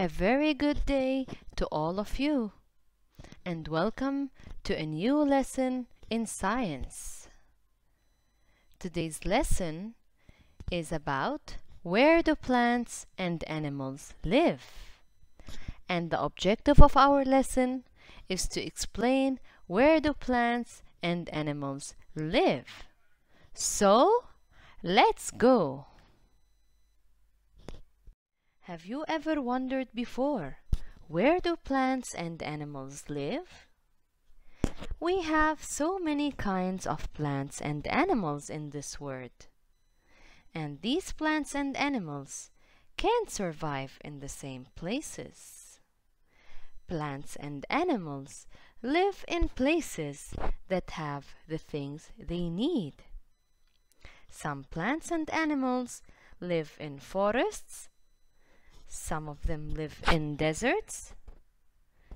A very good day to all of you, and welcome to a new lesson in science. Today's lesson is about where do plants and animals live? And the objective of our lesson is to explain where do plants and animals live. So, let's go! Have you ever wondered before, where do plants and animals live? We have so many kinds of plants and animals in this world. And these plants and animals can't survive in the same places. Plants and animals live in places that have the things they need. Some plants and animals live in forests some of them live in deserts.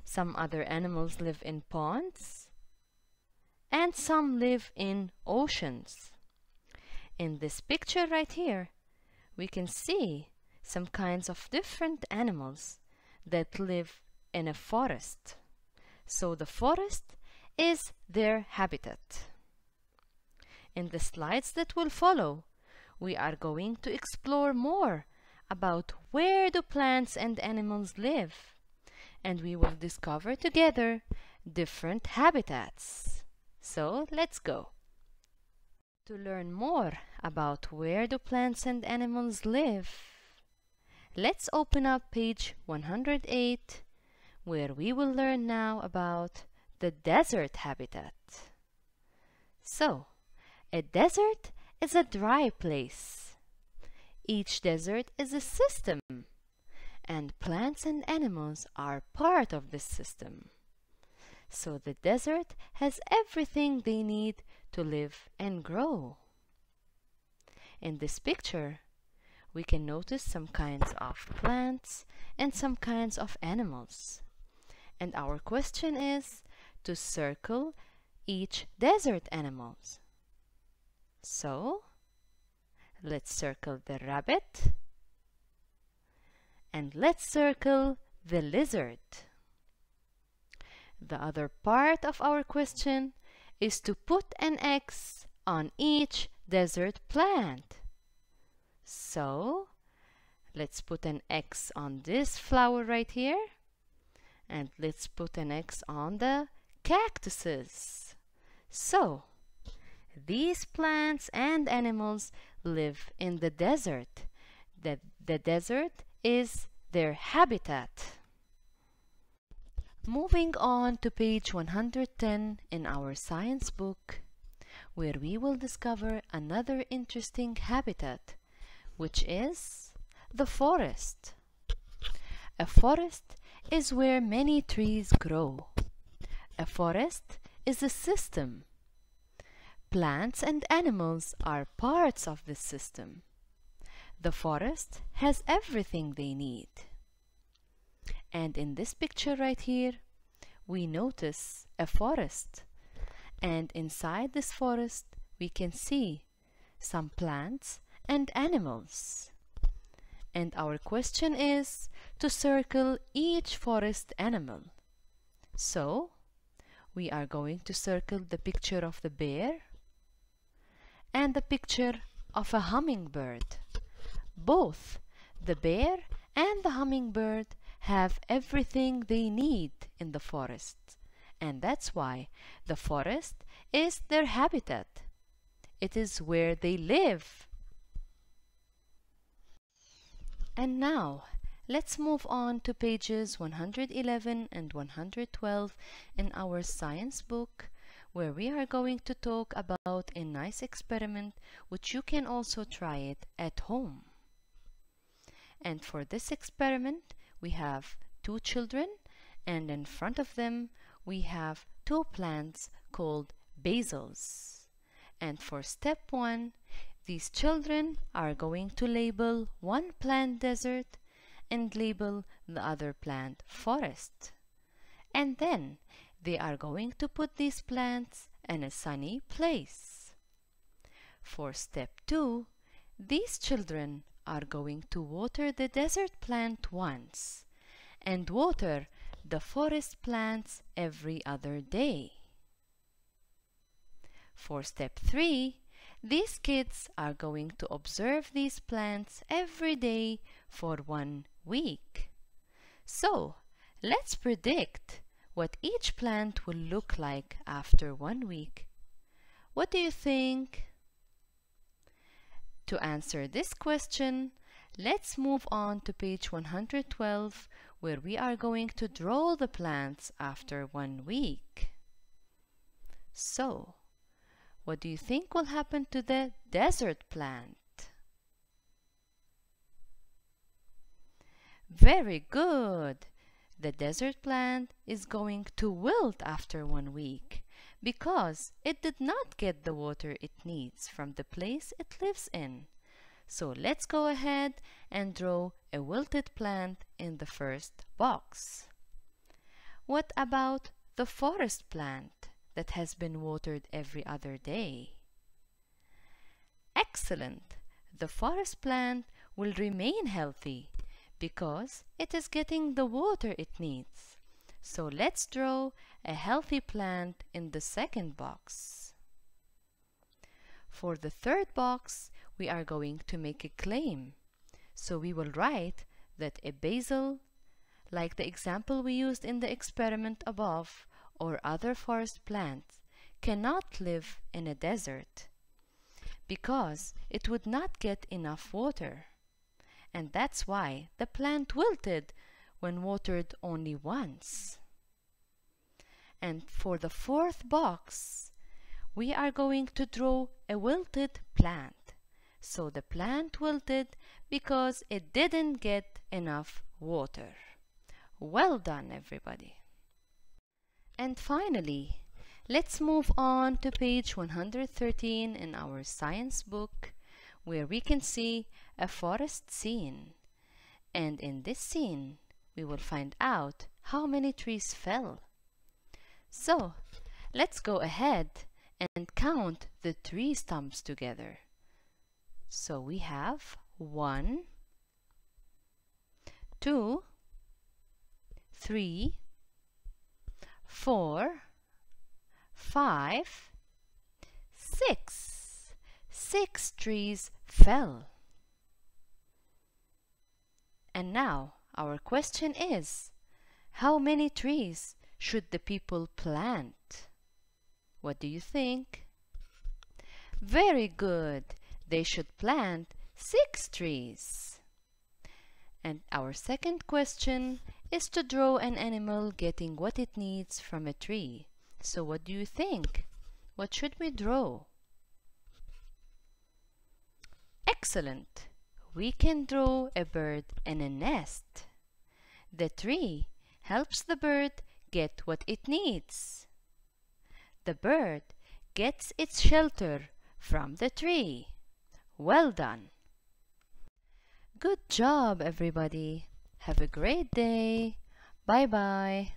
Some other animals live in ponds. And some live in oceans. In this picture right here, we can see some kinds of different animals that live in a forest. So the forest is their habitat. In the slides that will follow, we are going to explore more about where do plants and animals live and we will discover together different habitats. So let's go. To learn more about where do plants and animals live, let's open up page 108 where we will learn now about the desert habitat. So, a desert is a dry place each desert is a system, and plants and animals are part of this system. So the desert has everything they need to live and grow. In this picture, we can notice some kinds of plants and some kinds of animals. And our question is to circle each desert animals. So, Let's circle the rabbit. And let's circle the lizard. The other part of our question is to put an X on each desert plant. So, let's put an X on this flower right here. And let's put an X on the cactuses. So, these plants and animals live in the desert. The, the desert is their habitat. Moving on to page 110 in our science book, where we will discover another interesting habitat, which is the forest. A forest is where many trees grow. A forest is a system Plants and animals are parts of this system. The forest has everything they need. And in this picture right here, we notice a forest. And inside this forest, we can see some plants and animals. And our question is to circle each forest animal. So, we are going to circle the picture of the bear and the picture of a hummingbird. Both the bear and the hummingbird have everything they need in the forest. And that's why the forest is their habitat. It is where they live. And now, let's move on to pages 111 and 112 in our science book where we are going to talk about a nice experiment which you can also try it at home. And for this experiment, we have two children and in front of them we have two plants called basils. And for step one, these children are going to label one plant desert and label the other plant forest. And then they are going to put these plants in a sunny place. For step 2, these children are going to water the desert plant once and water the forest plants every other day. For step 3, these kids are going to observe these plants every day for one week. So, let's predict what each plant will look like after one week. What do you think? To answer this question, let's move on to page 112 where we are going to draw the plants after one week. So, what do you think will happen to the desert plant? Very good! The desert plant is going to wilt after one week because it did not get the water it needs from the place it lives in. So let's go ahead and draw a wilted plant in the first box. What about the forest plant that has been watered every other day? Excellent! The forest plant will remain healthy because it is getting the water it needs. So let's draw a healthy plant in the second box. For the third box, we are going to make a claim. So we will write that a basil, like the example we used in the experiment above, or other forest plants, cannot live in a desert because it would not get enough water. And that's why the plant wilted when watered only once. And for the fourth box, we are going to draw a wilted plant. So the plant wilted because it didn't get enough water. Well done, everybody. And finally, let's move on to page 113 in our science book where we can see a forest scene. And in this scene, we will find out how many trees fell. So, let's go ahead and count the tree stumps together. So we have one, two, three, four, five, six. Six trees fell. And now our question is, how many trees should the people plant? What do you think? Very good they should plant six trees. And our second question is to draw an animal getting what it needs from a tree. So what do you think? What should we draw? Excellent! We can draw a bird in a nest. The tree helps the bird get what it needs. The bird gets its shelter from the tree. Well done! Good job, everybody. Have a great day. Bye bye.